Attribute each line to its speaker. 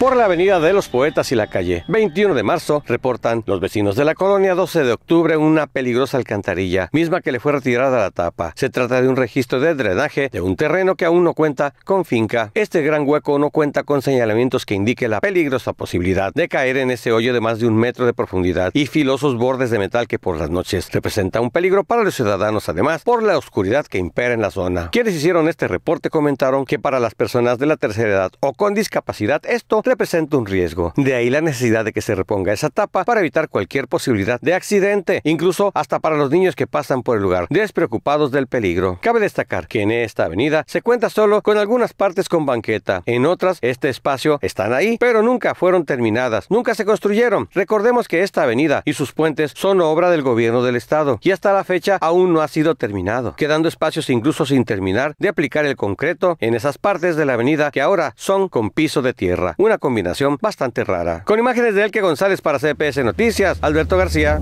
Speaker 1: por la avenida de los Poetas y la calle 21 de marzo, reportan los vecinos de la colonia 12 de octubre una peligrosa alcantarilla, misma que le fue retirada la tapa. Se trata de un registro de drenaje de un terreno que aún no cuenta con finca. Este gran hueco no cuenta con señalamientos que indique la peligrosa posibilidad de caer en ese hoyo de más de un metro de profundidad y filosos bordes de metal que por las noches representa un peligro para los ciudadanos, además por la oscuridad que impera en la zona. Quienes hicieron este reporte comentaron que para las personas de la tercera edad o con discapacidad esto representa un riesgo. De ahí la necesidad de que se reponga esa tapa para evitar cualquier posibilidad de accidente, incluso hasta para los niños que pasan por el lugar, despreocupados del peligro. Cabe destacar que en esta avenida se cuenta solo con algunas partes con banqueta, en otras este espacio están ahí, pero nunca fueron terminadas, nunca se construyeron. Recordemos que esta avenida y sus puentes son obra del gobierno del estado y hasta la fecha aún no ha sido terminado, quedando espacios incluso sin terminar de aplicar el concreto en esas partes de la avenida que ahora son con piso de tierra. Una combinación bastante rara. Con imágenes de Elke González para CPS Noticias, Alberto García.